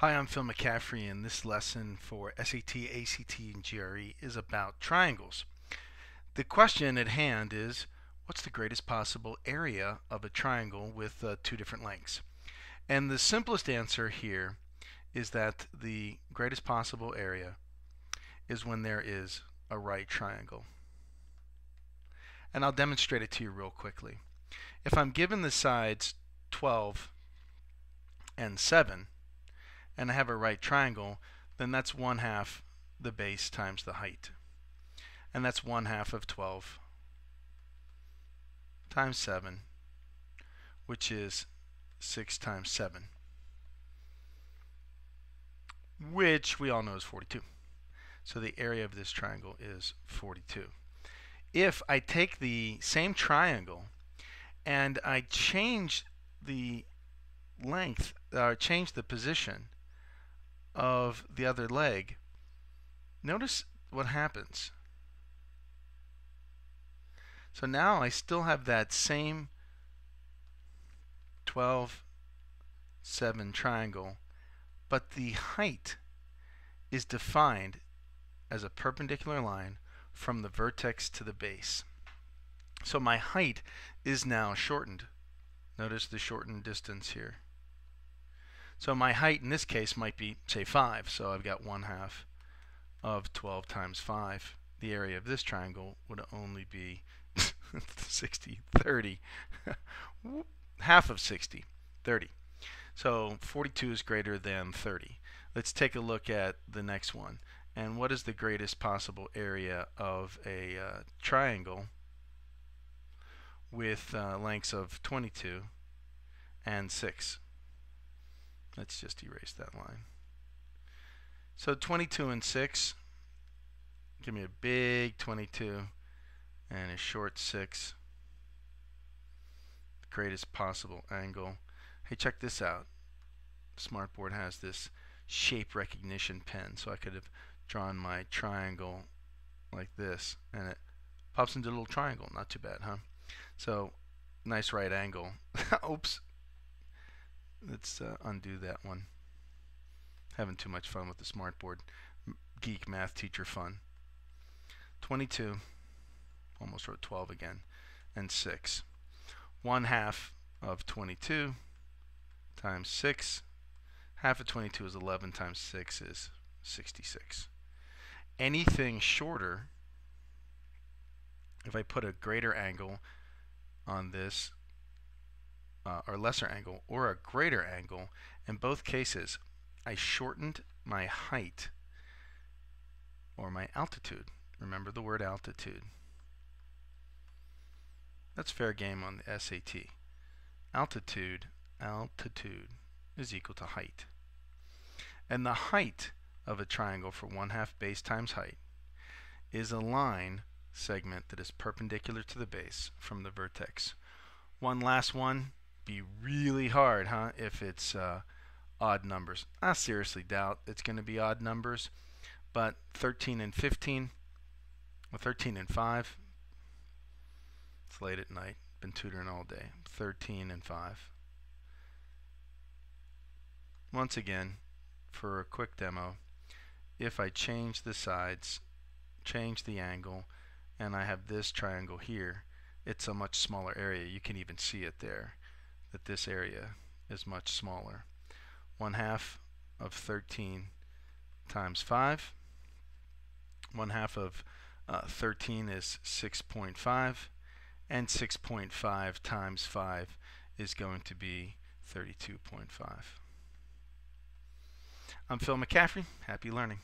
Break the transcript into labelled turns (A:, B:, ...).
A: Hi, I'm Phil McCaffrey, and this lesson for SAT, ACT, and GRE is about triangles. The question at hand is what's the greatest possible area of a triangle with uh, two different lengths? And the simplest answer here is that the greatest possible area is when there is a right triangle. And I'll demonstrate it to you real quickly. If I'm given the sides 12 and 7, and I have a right triangle, then that's 1 half the base times the height. And that's 1 half of 12 times 7, which is 6 times 7, which we all know is 42. So the area of this triangle is 42. If I take the same triangle and I change the length, or change the position of the other leg, notice what happens. So now I still have that same 12, 7 triangle, but the height is defined as a perpendicular line from the vertex to the base. So my height is now shortened. Notice the shortened distance here. So my height in this case might be, say, 5. So I've got 1 half of 12 times 5. The area of this triangle would only be 60, 30. half of 60, 30. So 42 is greater than 30. Let's take a look at the next one. And what is the greatest possible area of a uh, triangle with uh, lengths of 22 and 6? Let's just erase that line. So 22 and 6, give me a big 22 and a short 6. The greatest possible angle. Hey, check this out. Smartboard has this shape recognition pen, so I could have drawn my triangle like this, and it pops into a little triangle. Not too bad, huh? So, nice right angle. Oops, Let's uh, undo that one. Having too much fun with the smartboard. Geek math teacher fun. 22. Almost wrote 12 again. And 6. 1 half of 22 times 6. Half of 22 is 11 times 6 is 66. Anything shorter, if I put a greater angle on this, uh, or lesser angle or a greater angle. In both cases, I shortened my height or my altitude. Remember the word altitude. That's fair game on the SAT. Altitude, altitude is equal to height. And the height of a triangle for 1 half base times height is a line segment that is perpendicular to the base from the vertex. One last one, be really hard, huh, if it's uh, odd numbers. I seriously doubt it's going to be odd numbers, but 13 and 15, well, 13 and 5, it's late at night, been tutoring all day, 13 and 5. Once again, for a quick demo, if I change the sides, change the angle, and I have this triangle here, it's a much smaller area. You can even see it there that this area is much smaller. 1 half of 13 times 5. 1 half of uh, 13 is 6.5 and 6.5 times 5 is going to be 32.5. I'm Phil McCaffrey. Happy learning.